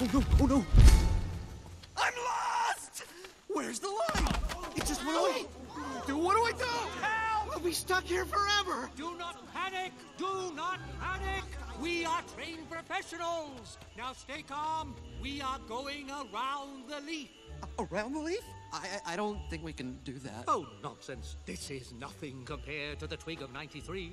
Oh no, oh no. I'm lost! Where's the line? It just went away. Dude, what do I do? Help! We'll be stuck here forever. Do not panic! Do not panic! We are trained professionals! Now stay calm. We are going around the leaf. Uh, around the leaf? I, I I don't think we can do that. Oh, nonsense. This is nothing compared to the twig of 93.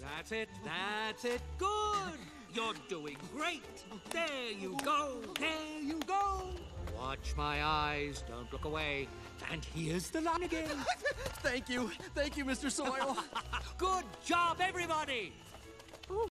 That's it. That's it. Good. You're doing great. There you go. There you go. Watch my eyes. Don't look away. And here's the line again. Thank you. Thank you, Mr. Soil. Good job, everybody.